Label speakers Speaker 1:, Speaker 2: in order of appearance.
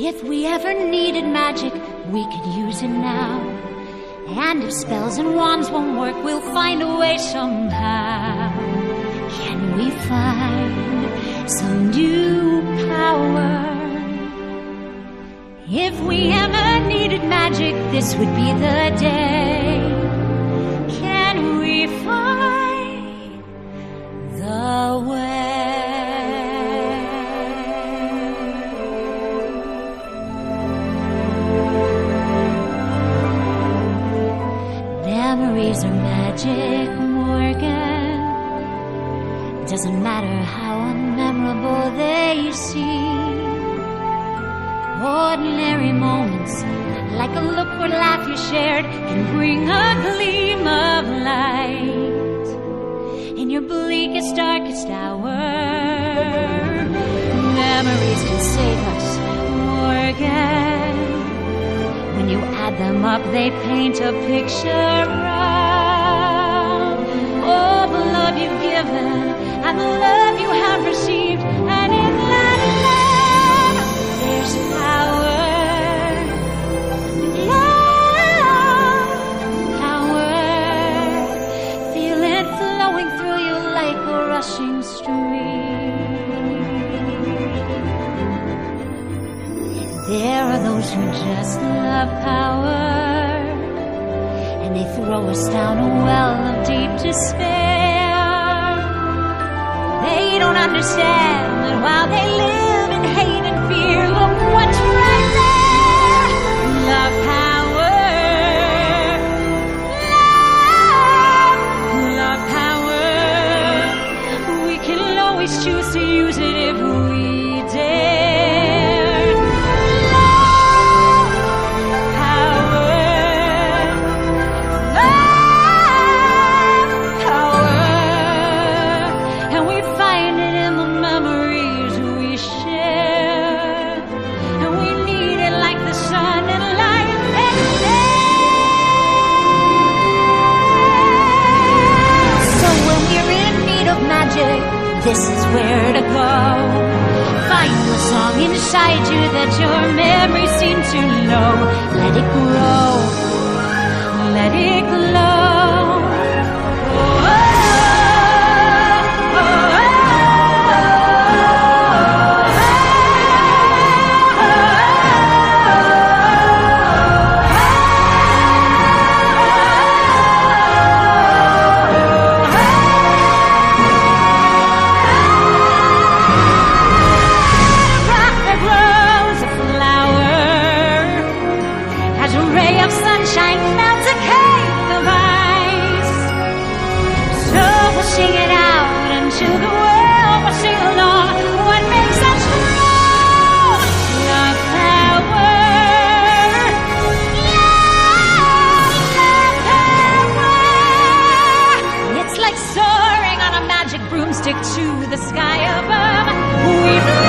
Speaker 1: If we ever needed magic, we could use it now. And if spells and wands won't work, we'll find a way somehow. Can we find some new power? If we ever needed magic, this would be the day. Memories are magic, Morgan. It doesn't matter how unmemorable they seem. Ordinary moments, like a look or laugh you shared, can bring a gleam of light in your bleakest, darkest hour. Memories can save us, Morgan. When you add them up, they paint a picture of the love you've given and the love you have received, and in that love, there's power. Love, power. Feel it flowing through you like a rushing stream. There are those who just love power, and they throw us down a well deep despair. They don't understand that while they live in hate and fear, look what's right there. Love power. Love, love power. We can always choose to use it if we this is where to go. Find the song inside you that your memories seem to know. Let it grow. Let it broomstick to the sky above. We